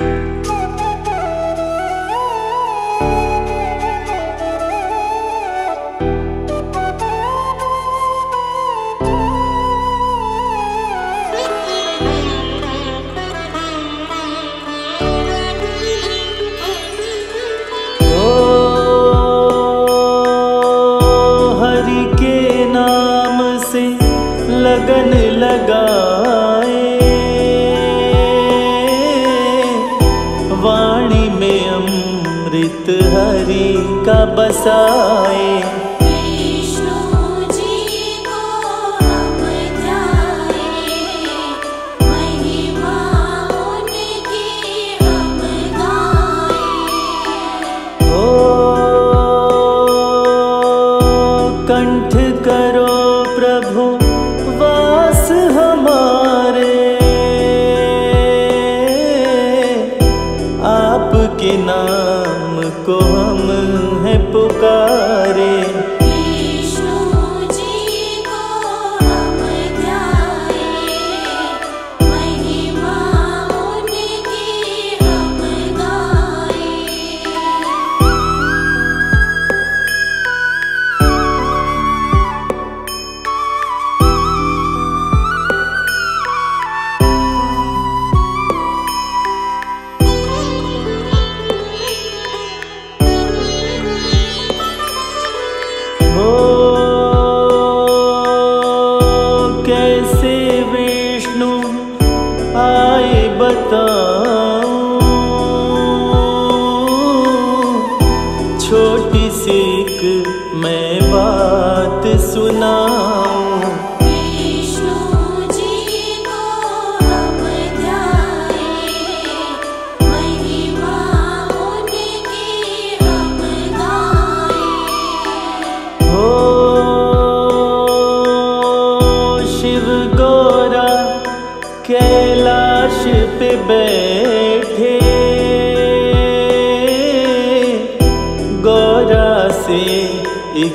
Bye. sơ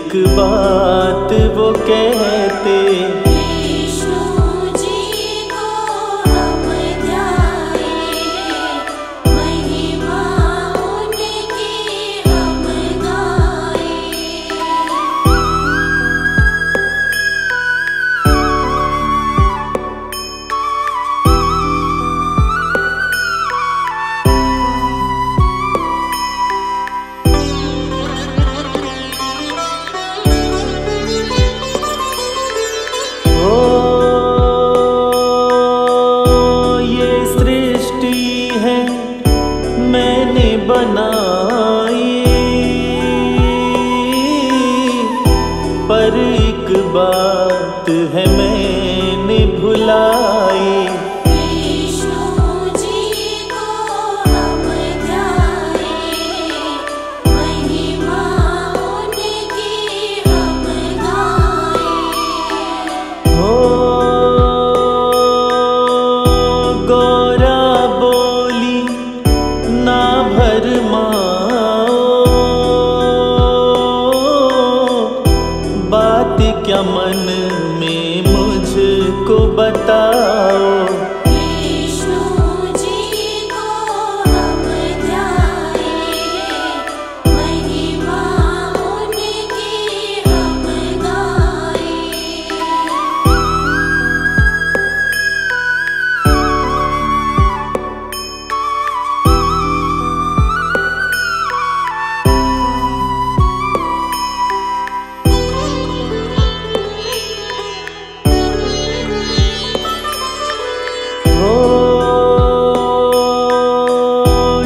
एक बात वो कह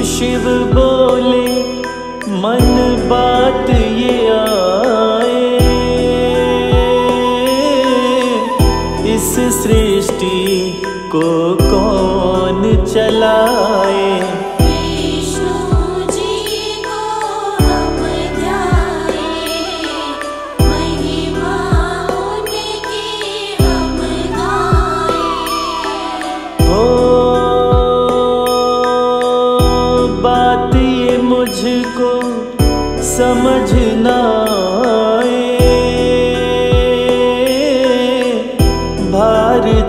शिव बोले मन बात ये आए। इस सृष्टि को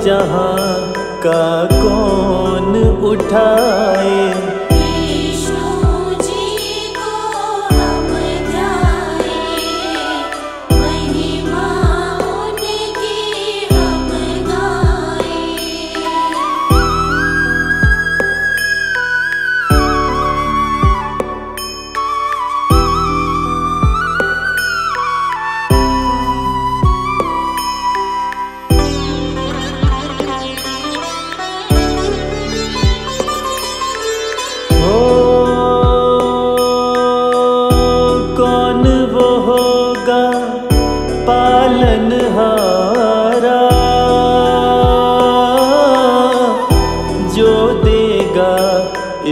जहाँ का कौन उठाए?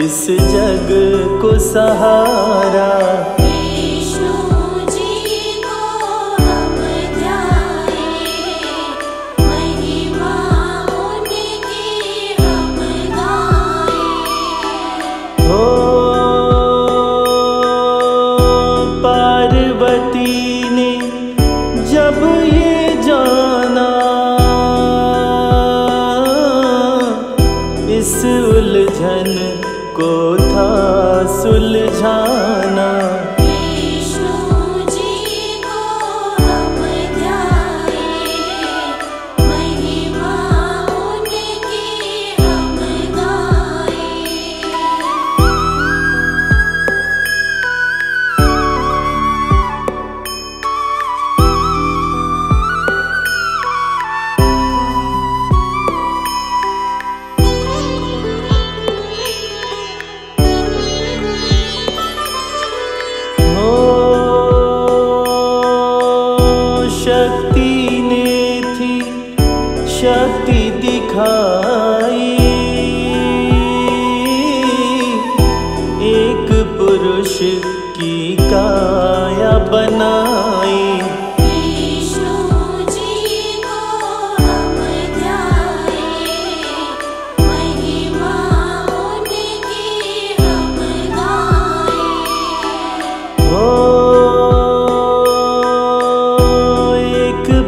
इस जग को सहा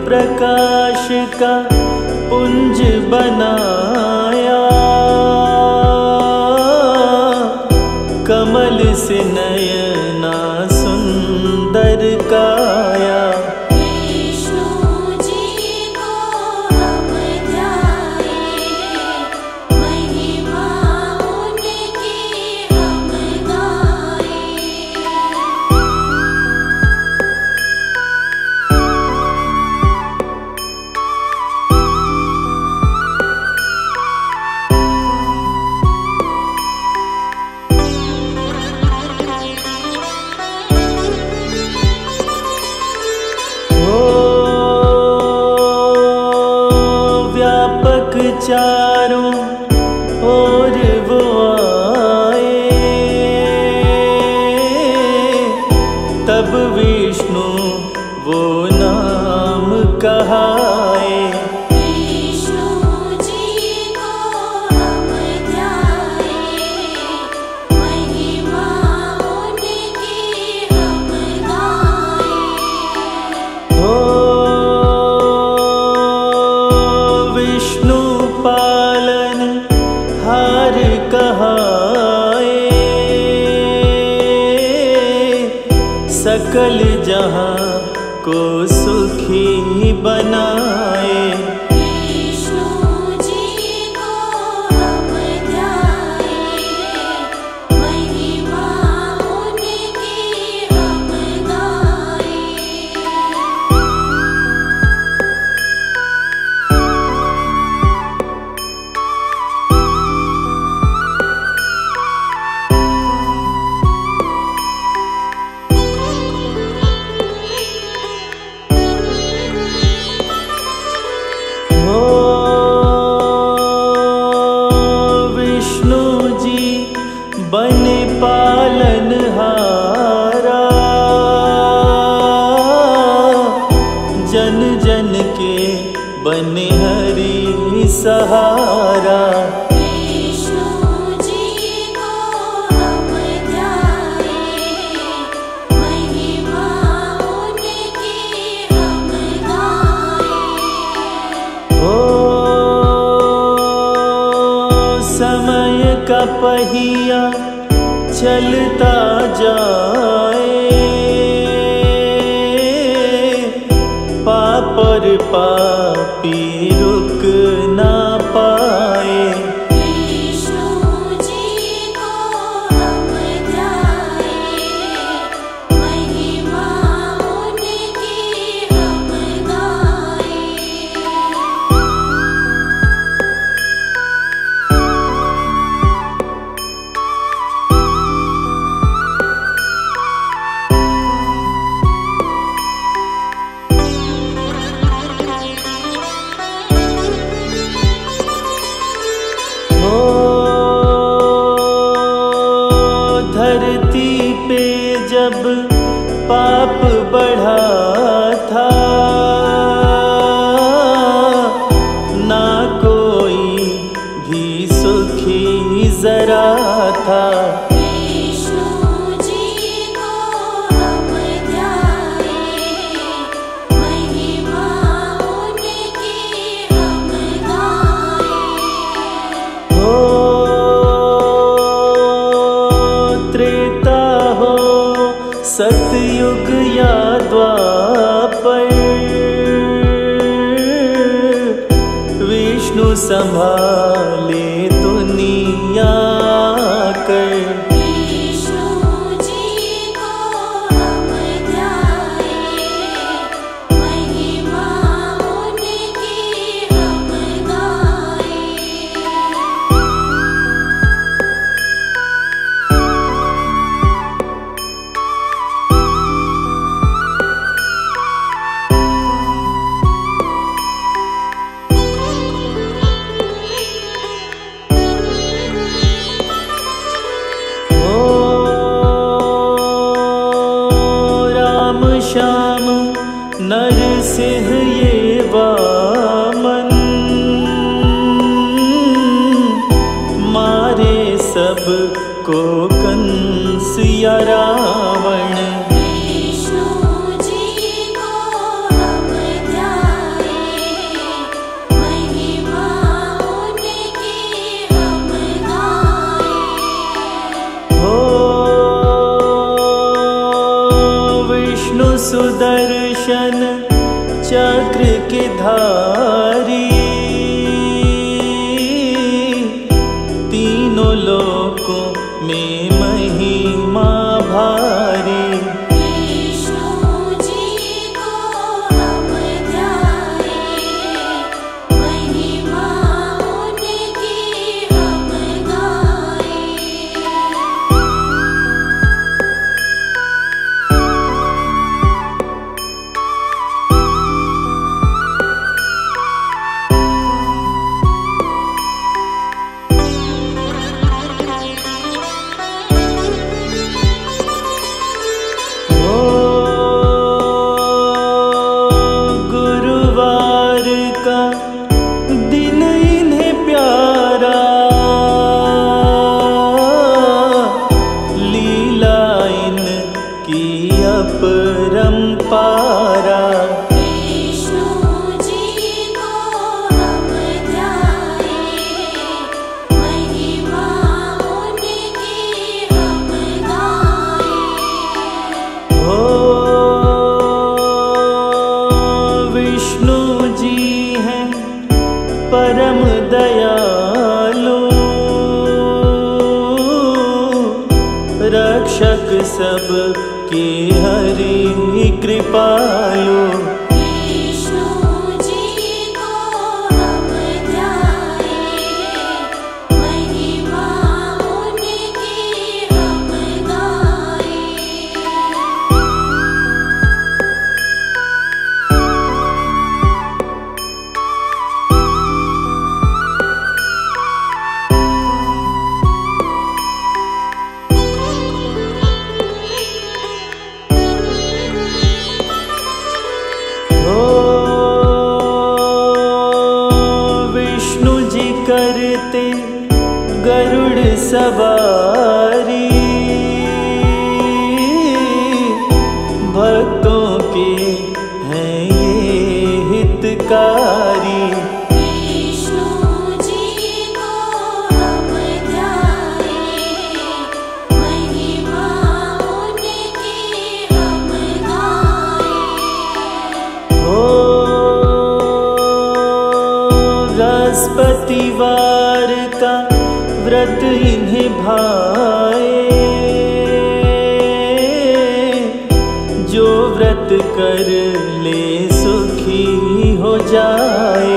प्रकाश का पुंज बना पहिया चलता जाए। पापर पापी ठहरा था। सबको कंस यारा। सब की हरि कृपालु sabah कर ले सुखी हो जाए।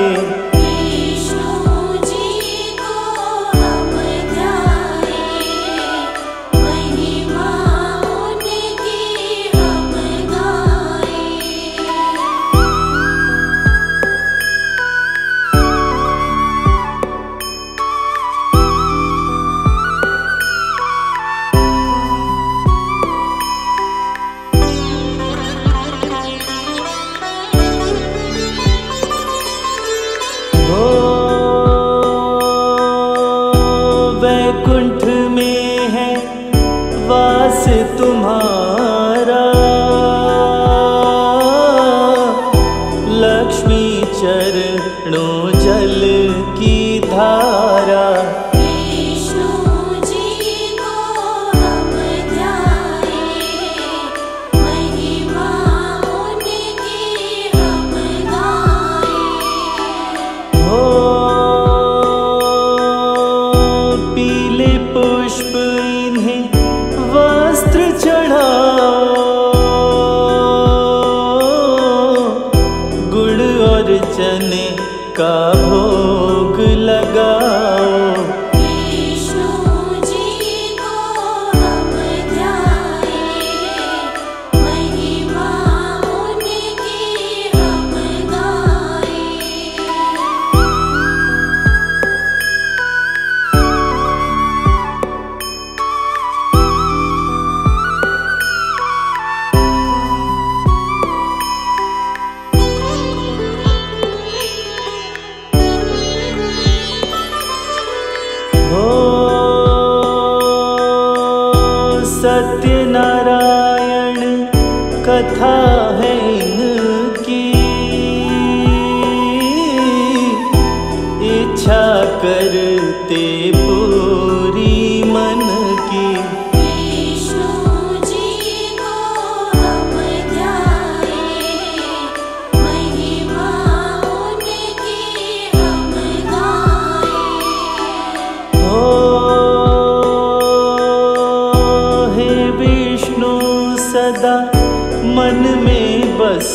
Durch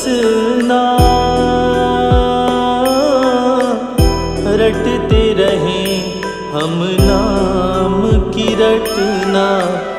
में रटते रहें हम नाम की रटना।